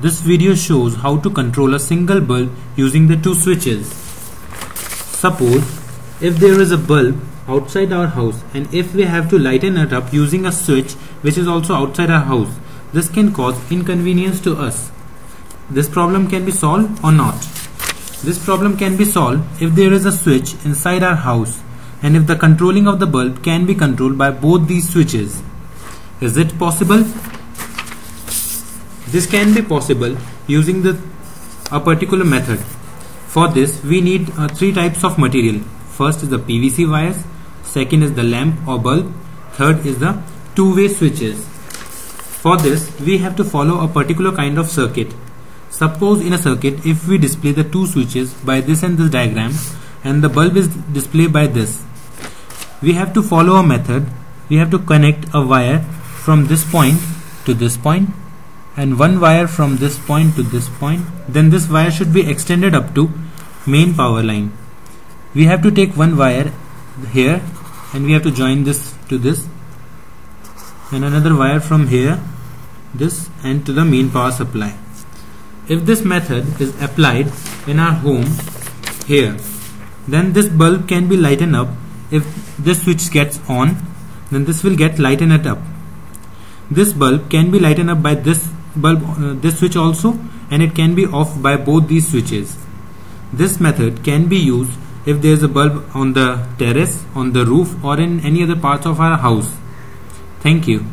This video shows how to control a single bulb using the two switches. Suppose if there is a bulb outside our house and if we have to lighten it up using a switch which is also outside our house, this can cause inconvenience to us. This problem can be solved or not. This problem can be solved if there is a switch inside our house and if the controlling of the bulb can be controlled by both these switches. Is it possible? This can be possible using the a particular method. For this we need uh, three types of material. First is the PVC wires, second is the lamp or bulb, third is the two-way switches. For this we have to follow a particular kind of circuit. Suppose in a circuit if we display the two switches by this and this diagram and the bulb is displayed by this. We have to follow a method. We have to connect a wire from this point to this point and one wire from this point to this point then this wire should be extended up to main power line. We have to take one wire here and we have to join this to this and another wire from here this and to the main power supply. If this method is applied in our home here then this bulb can be lightened up. If this switch gets on then this will get lightened up. This bulb can be lightened up by this bulb uh, this switch also and it can be off by both these switches. This method can be used if there is a bulb on the terrace on the roof or in any other parts of our house. Thank you